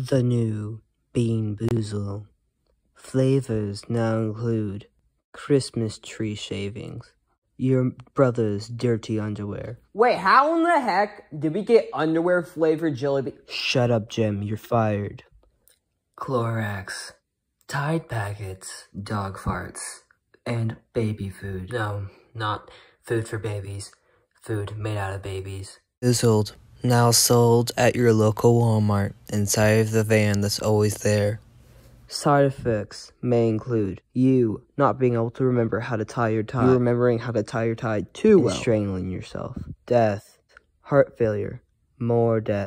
The new Bean Boozle. Flavors now include Christmas tree shavings, your brother's dirty underwear. Wait, how in the heck did we get underwear flavored jelly Shut up, Jim, you're fired. Clorox, Tide packets, dog farts, and baby food. No, not food for babies. Food made out of babies. Boozled. Now sold at your local Walmart inside of the van that's always there. Side effects may include you not being able to remember how to tie your tie, you remembering how to tie your tie too well, strangling yourself, death, heart failure, more death.